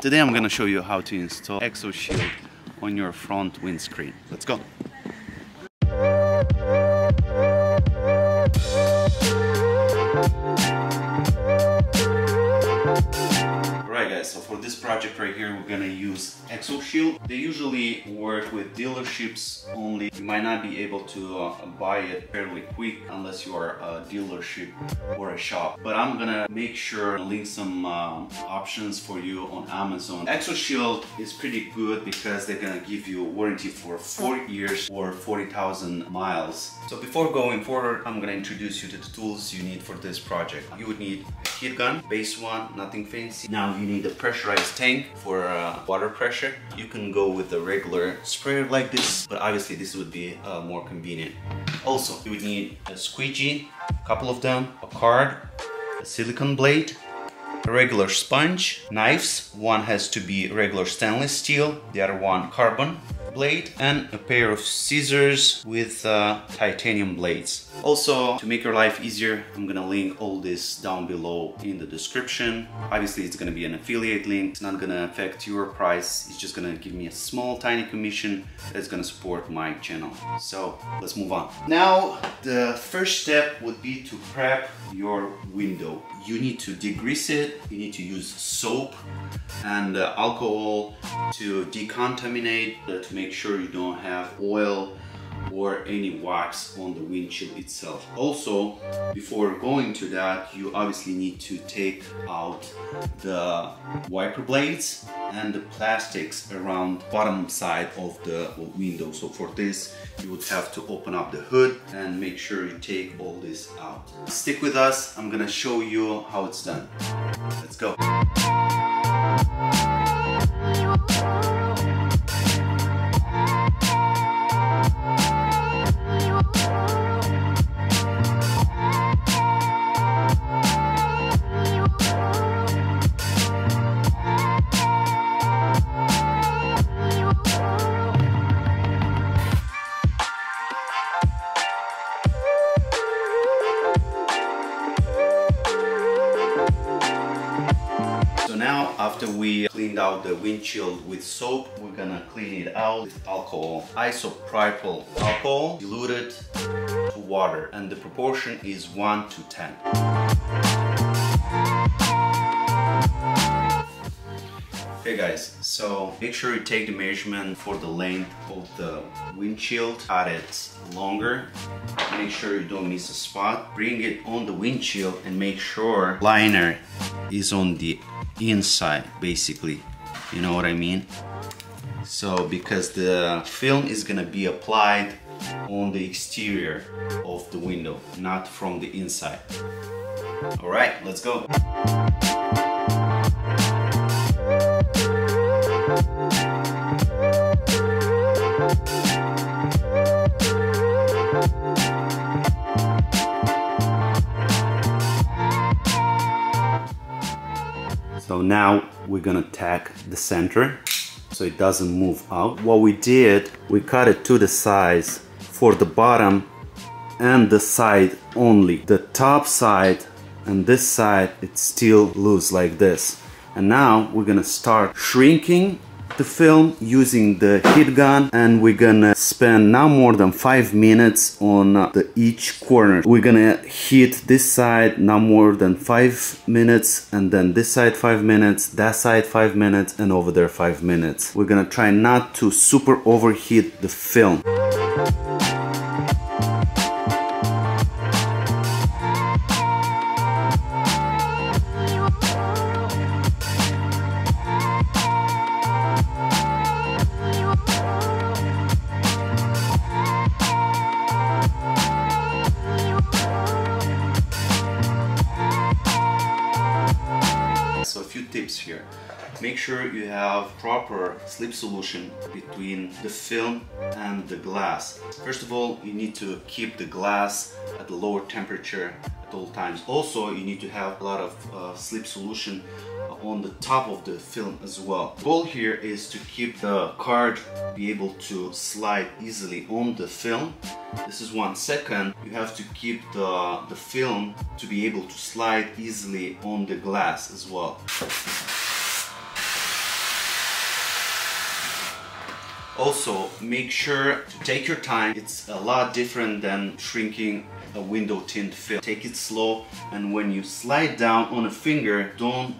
Today I'm gonna show you how to install ExoShield on your front windscreen. Let's go. So for this project right here we're gonna use ExoShield. They usually work with dealerships only. You might not be able to uh, buy it fairly quick unless you are a dealership or a shop. But I'm gonna make sure to link some um, options for you on Amazon. ExoShield is pretty good because they're gonna give you a warranty for 4 years or 40,000 miles. So before going forward, I'm gonna introduce you to the tools you need for this project. You would need a heat gun, base one, nothing fancy. Now you need a pressurized tank for uh, water pressure. You can go with a regular sprayer like this, but obviously this would be uh, more convenient. Also, you would need a squeegee, a couple of them, a card, a silicone blade, a regular sponge, knives. One has to be regular stainless steel, the other one carbon blade, and a pair of scissors with uh, titanium blades. Also, to make your life easier, I'm gonna link all this down below in the description. Obviously, it's gonna be an affiliate link. It's not gonna affect your price. It's just gonna give me a small, tiny commission that's gonna support my channel. So let's move on. Now, the first step would be to prep your window. You need to degrease it. You need to use soap and uh, alcohol to decontaminate, uh, to make sure you don't have oil or any wax on the windshield itself. Also, before going to that, you obviously need to take out the wiper blades and the plastics around bottom side of the window. So for this, you would have to open up the hood and make sure you take all this out. Stick with us, I'm gonna show you how it's done. Let's go. After we cleaned out the windshield with soap, we're gonna clean it out with alcohol. Isopropyl alcohol diluted to water and the proportion is 1 to 10. Okay guys, so make sure you take the measurement for the length of the windshield, cut it longer, make sure you don't miss a spot, bring it on the windshield and make sure liner is on the inside basically, you know what I mean? So because the film is gonna be applied on the exterior of the window, not from the inside. All right, let's go. Now we're gonna tack the center so it doesn't move out. What we did, we cut it to the size for the bottom and the side only. The top side and this side, it's still loose like this. And now we're gonna start shrinking the film using the heat gun and we're gonna spend not more than five minutes on uh, the each corner. We're gonna heat this side not more than five minutes and then this side five minutes that side five minutes and over there five minutes. We're gonna try not to super overheat the film Make sure you have proper slip solution between the film and the glass. First of all, you need to keep the glass at a lower temperature at all times. Also, you need to have a lot of uh, slip solution on the top of the film as well. Goal here is to keep the card be able to slide easily on the film. This is one second. You have to keep the, the film to be able to slide easily on the glass as well. Also, make sure to take your time. It's a lot different than shrinking a window tint film. Take it slow and when you slide down on a finger, don't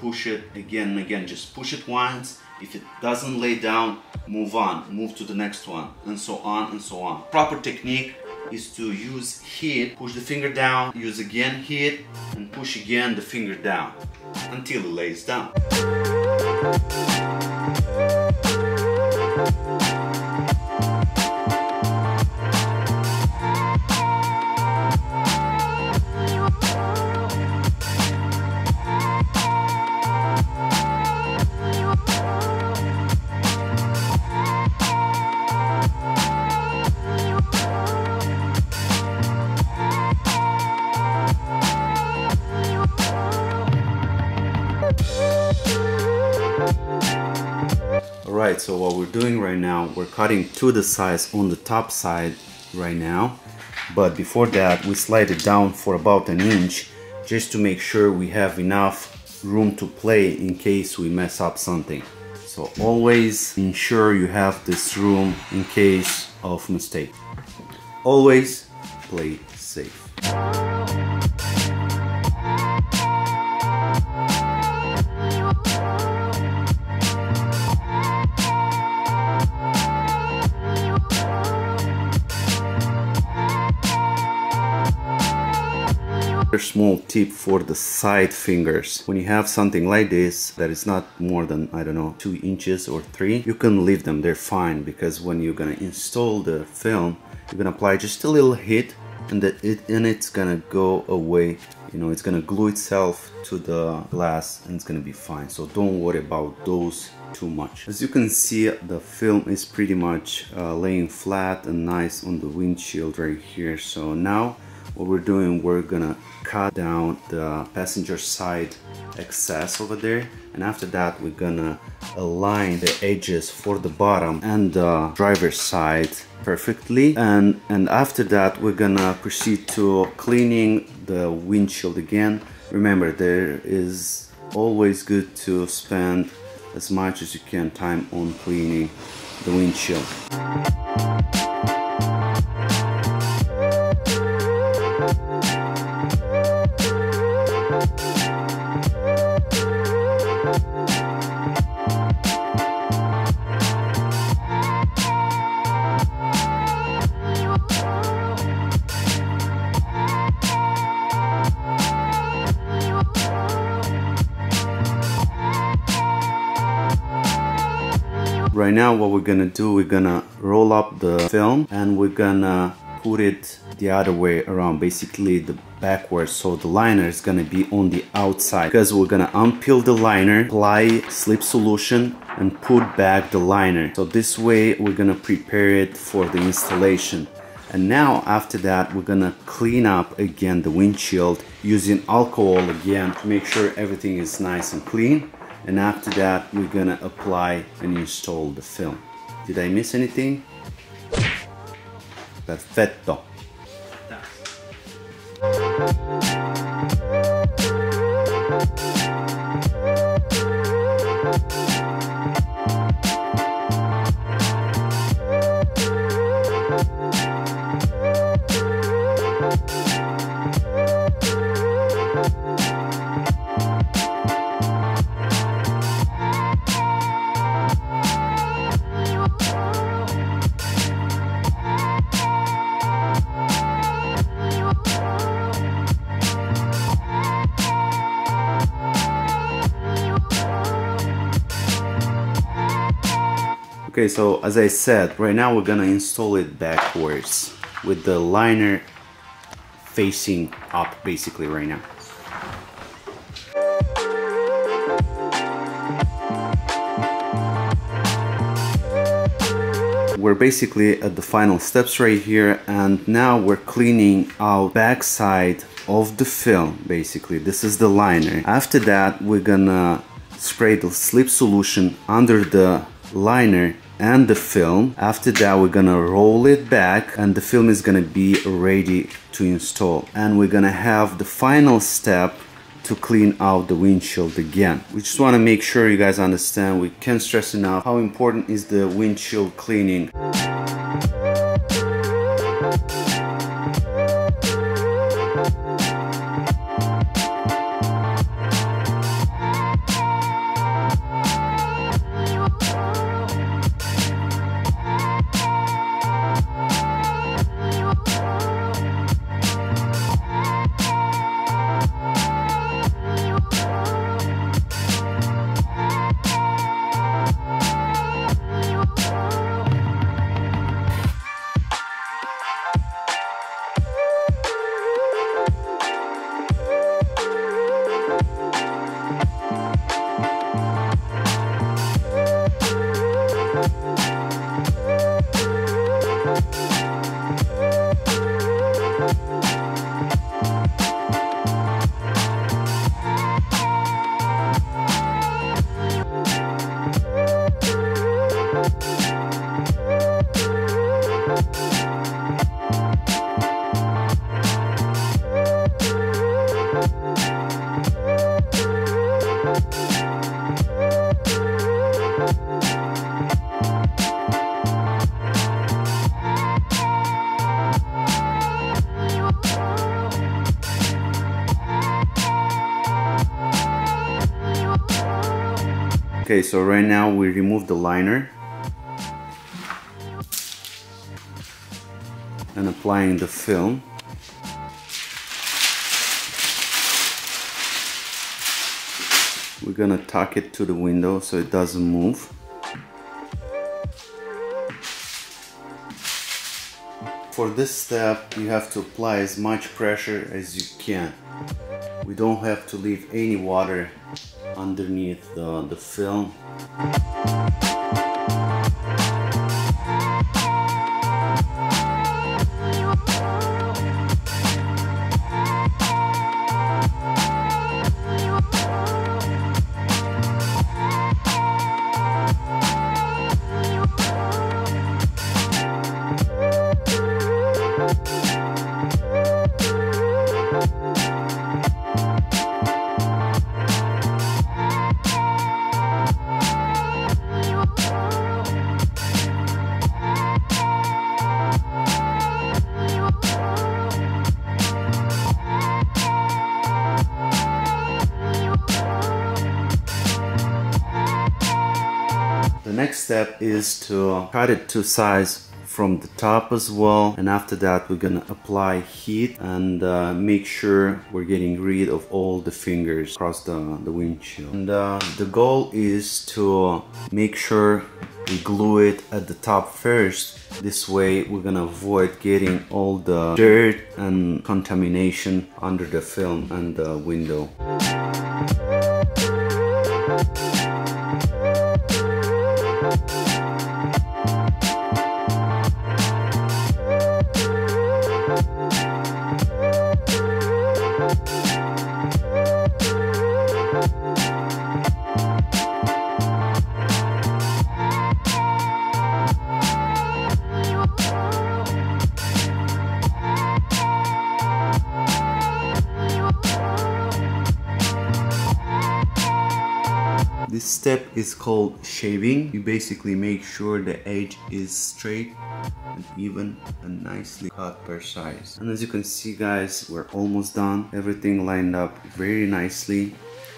push it again and again. Just push it once. If it doesn't lay down, move on. Move to the next one and so on and so on. Proper technique is to use heat, push the finger down, use again heat and push again the finger down until it lays down. So what we're doing right now, we're cutting to the size on the top side right now. But before that, we slide it down for about an inch just to make sure we have enough room to play in case we mess up something. So always ensure you have this room in case of mistake. Always play safe. A small tip for the side fingers. When you have something like this that is not more than, I don't know, 2 inches or 3, you can leave them, they're fine because when you're gonna install the film, you're gonna apply just a little heat and that it and it's gonna go away. You know it's gonna glue itself to the glass and it's gonna be fine. So don't worry about those too much. As you can see the film is pretty much uh, laying flat and nice on the windshield right here. So now what we're doing we're gonna cut down the passenger side excess over there. And after that we're gonna align the edges for the bottom and the driver's side perfectly. And and after that we're gonna proceed to cleaning the windshield again. Remember there is always good to spend as much as you can time on cleaning the windshield right now what we're gonna do we're gonna roll up the film and we're gonna put it the other way around basically the backwards. So the liner is gonna be on the outside. Because we're gonna unpeel the liner apply slip solution and put back the liner. So this way we're gonna prepare it for the installation. And now after that we're gonna clean up again the windshield using alcohol again to make sure everything is nice and clean and after that we're gonna apply and install the film did I miss anything? perfetto Okay, so as I said, right now we're gonna install it backwards with the liner facing up basically right now. We're basically at the final steps right here and now we're cleaning out backside of the film basically. This is the liner. After that we're gonna spray the slip solution under the liner and the film. After that, we're gonna roll it back and the film is gonna be ready to install. And we're gonna have the final step to clean out the windshield again. We just want to make sure you guys understand, we can't stress enough how important is the windshield cleaning. Okay, so right now we remove the liner and applying the film. We're gonna tuck it to the window so it doesn't move. For this step, you have to apply as much pressure as you can. We don't have to leave any water underneath the, the film. Next step is to cut it to size from the top as well. And after that we're gonna apply heat and uh, make sure we're getting rid of all the fingers across the, the windshield. And uh, the goal is to make sure we glue it at the top first. This way we're gonna avoid getting all the dirt and contamination under the film and the window step is called shaving. You basically make sure the edge is straight and even and nicely cut per size. And as you can see guys, we're almost done. Everything lined up very nicely.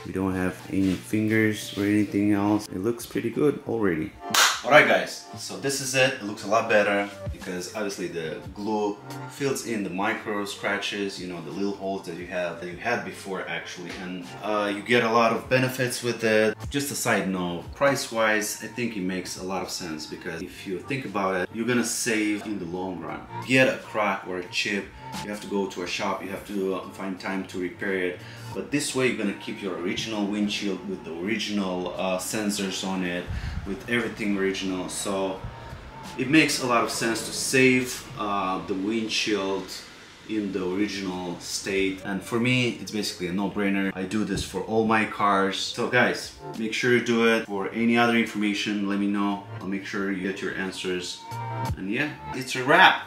We don't have any fingers or anything else. It looks pretty good already. Alright guys, so this is it. It looks a lot better because obviously the glue fills in the micro scratches, you know, the little holes that you have that you had before actually and uh, you get a lot of benefits with it. Just a side note, price wise I think it makes a lot of sense because if you think about it, you're gonna save in the long run. Get a crack or a chip you have to go to a shop, you have to find time to repair it. But this way you're gonna keep your original windshield with the original uh, sensors on it, with everything original. So it makes a lot of sense to save uh, the windshield in the original state. And for me it's basically a no-brainer. I do this for all my cars. So guys make sure you do it. For any other information let me know. I'll make sure you get your answers. And yeah it's a wrap